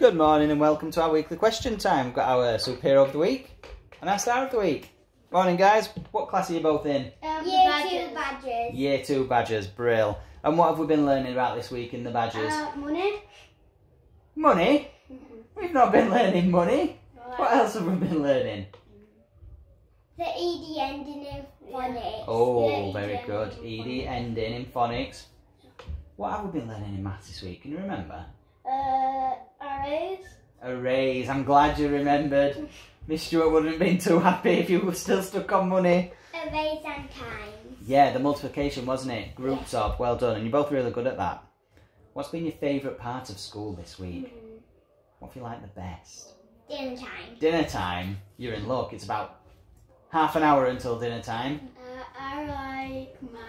Good morning and welcome to our weekly question time. We've got our superhero of the week and our star of the week. Morning, guys. What class are you both in? Um, Year badgers. two badgers. Year two Badgers, Brill. And what have we been learning about this week in the Badgers? Uh, money. money? Mm-hmm. We've not been learning money. What else have we been learning? The ED ending in phonics. Oh, Yeah, very ED good. ending in ED ending in phonics. What have we been learning in maths this week? Can you remember? Uh, arrays. Arrays. I'm glad you remembered. Miss Stewart wouldn't have been too happy if you were still stuck on money. Arrays and times. Yeah, the multiplication, wasn't it? Groups of. Well done. And you're both really good at that. What's been your favourite part of school this week? Mm-hmm. What do you like the best? Dinner time. Dinner time. You're in luck. It's about half an hour until dinner time. Uh, I like math.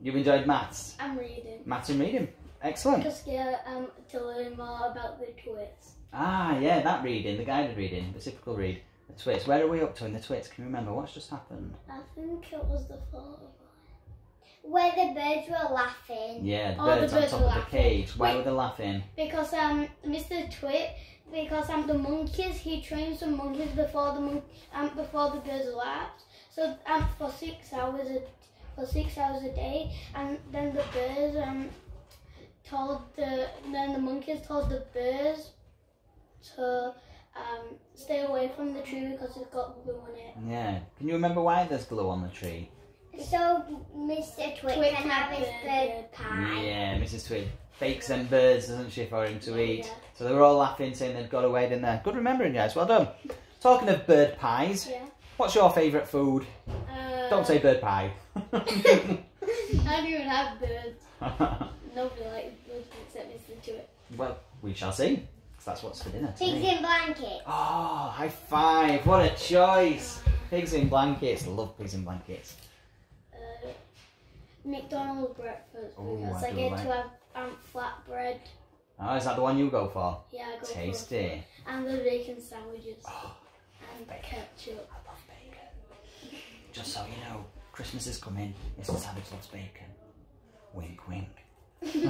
You've enjoyed maths? I'm reading. Maths and reading. Excellent. Just get um to learn more about the twits. Ah, yeah, that reading, the guided reading, the typical read. The twits. Where are we up to in the twits? Can you remember what's just happened? I think it was the fall. Where the birds were laughing. Yeah, the Oh, the birds on top were of the laughing. cage. Why Wait. were they laughing? Because um Mr. Twit because um the monkeys he trains the monkeys before the mon- um before the birds laughed. So um for six hours a for six hours a day and then the birds um told the then the monkeys told the birds to um stay away from the tree because it's got glue on it. Yeah. Can you remember why there's glue on the tree? So Mr. Twit, Twit can can have his bird bird. pie. Yeah, Mrs. Twit fakes them birds, doesn't she, for him to Yeah, eat? yeah. So they were all laughing, saying they'd got away, didn't they? Good remembering, guys. Well done. Talking of bird pies, Yeah. what's your favourite food? Uh, Don't say bird pie. I don't even have birds. Nobody likes birds except Mr. Twit. well, we shall see. 'cause that's what's for dinner Pigs today. in blankets. Oh, high five. What a choice. Pigs in blankets. Love pigs in blankets. Uh, McDonald's breakfast because I I, get like- to have um, flatbread. Oh, is that the one you go for? Yeah, I go for Tasty. it. And the bacon sandwiches Oh, and bacon. ketchup. I love bacon. Just so you know, Christmas is coming. Mr. Savage loves bacon. Wink, wink.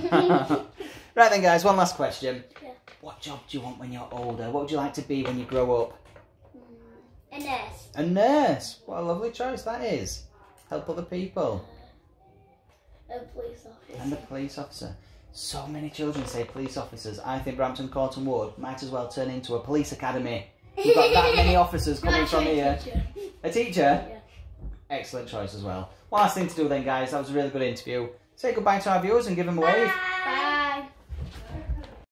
right then, guys, one last question. Yeah. What job do you want when you're older? What would you like to be when you grow up? Mm, A nurse. A nurse. What a lovely choice that is. Help other people. a police officer. And a police officer. So many children say police officers. I think Brampton Cortonwood might as well turn into a police academy. We've got that many officers coming from here. teacher. A teacher? Yeah. Excellent choice as well. One last thing to do then, guys. That was a really good interview. Say goodbye to our viewers and give them a wave. Bye.